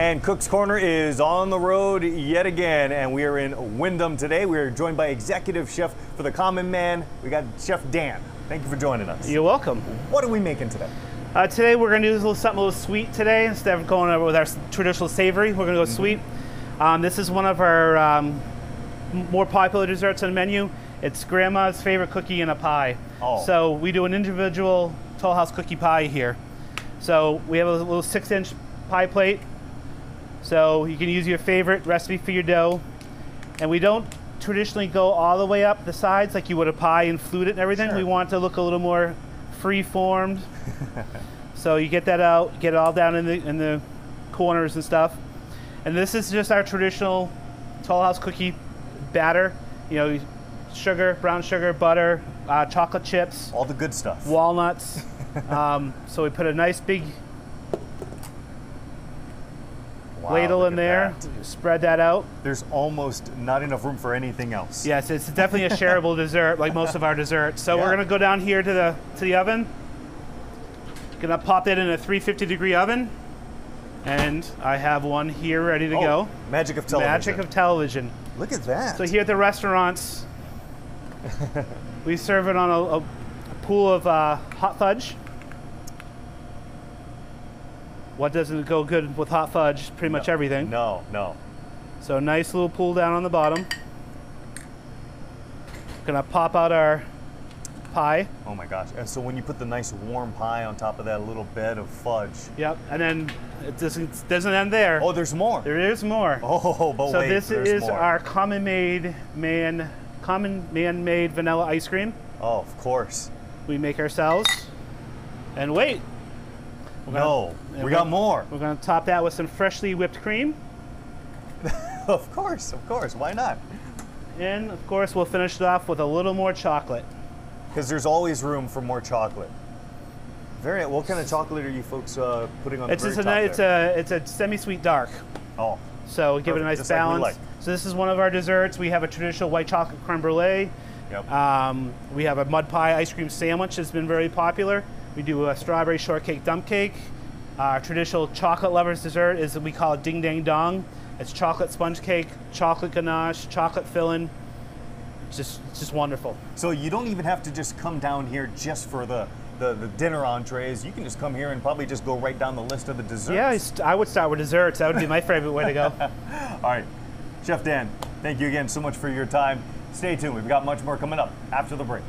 And Cook's Corner is on the road yet again, and we are in Windham today. We are joined by executive chef for the Common Man. We got Chef Dan. Thank you for joining us. You're welcome. What are we making today? Uh, today we're going to do a little, something a little sweet today instead of going over with our traditional savory. We're going to go sweet. Um, this is one of our um, more popular desserts on the menu. It's grandma's favorite cookie in a pie. Oh. So we do an individual Toll House cookie pie here. So we have a little six-inch pie plate. So you can use your favorite recipe for your dough. And we don't traditionally go all the way up the sides like you would a pie and flute it and everything. Sure. We want it to look a little more free-formed. So you get that out, get it all down in the in the corners and stuff. And this is just our traditional Toll House cookie batter. You know, sugar, brown sugar, butter, uh, chocolate chips, All the good stuff. walnuts. um, so we put a nice big Wow, ladle in there, that. spread that out. There's almost not enough room for anything else. Yes, it's definitely a shareable dessert, like most of our desserts. So Yeah. we're gonna go down here to the to the oven. Gonna pop that in a 350 degree oven, and I have one here ready to Oh, go. Magic of television. Magic of television. Look at that. So here at the restaurants, we serve it on a, a pool of uh, hot fudge. What doesn't go good with hot fudge? Pretty much everything. No, no. So nice little pool down on the bottom. Gonna pop out our pie. Oh my gosh. And so when you put the nice warm pie on top of that little bed of fudge. Yep. And then it doesn't doesn't end there. Oh, there's more. There is more. Oh, but so wait, this is more. our common made man common man made vanilla ice cream. Oh, of course. We make ourselves. And wait, No, and we we're- got more. we're gonna top that with some freshly whipped cream. of course, of course. Why not? And of course we'll finish it off with a little more chocolate. Because there's always room for more chocolate. Very. What kind of chocolate are you folks uh, putting on It's the just a top ni- there? it's a it's a semi-sweet dark. Oh, So give it a nice just like balance. like. So this is one of our desserts. We have a traditional white chocolate creme brulee. yep. Um, we have a mud pie ice cream sandwich that's been very popular. We do a strawberry shortcake dump cake. Our traditional chocolate lovers dessert is what we call it ding dang dong. It's chocolate sponge cake, chocolate ganache, chocolate filling. It's just it's just wonderful. so you don't even have to just come down here just for the, the, the dinner entrees. You can just come here and probably just go right down the list of the desserts. Yeah, I would start with desserts. That would be my favorite way to go. All right. Chef Dan, thank you again so much for your time. Stay tuned. We've got much more coming up after the break.